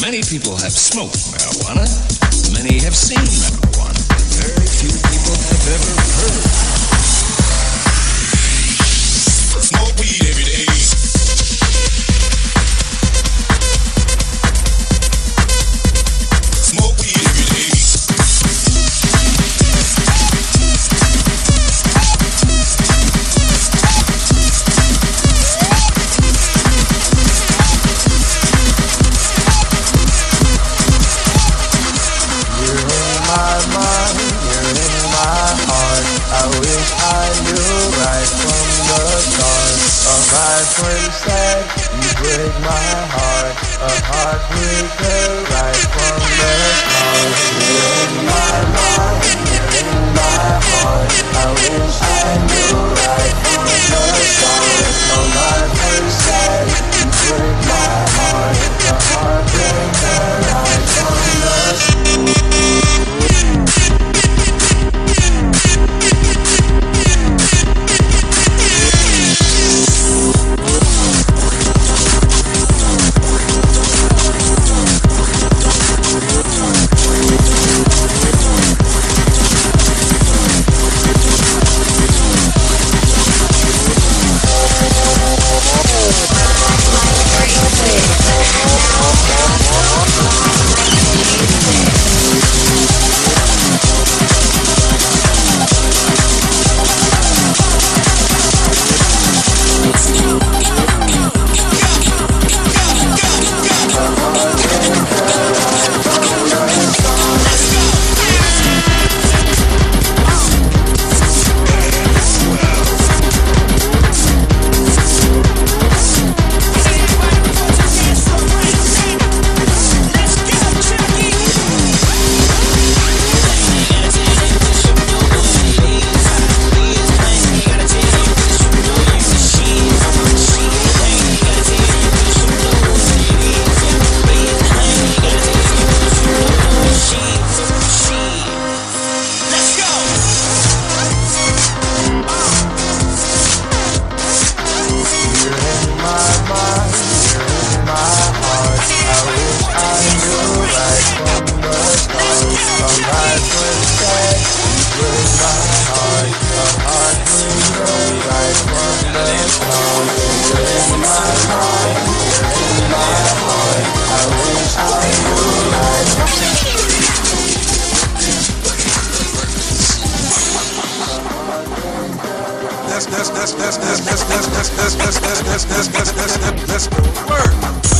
Many people have smoked marijuana, many have seen marijuana, but very few people have ever heard. Smoke weed every day. Life when sad, you break my heart. A heartbreaker, life Let's go. Work.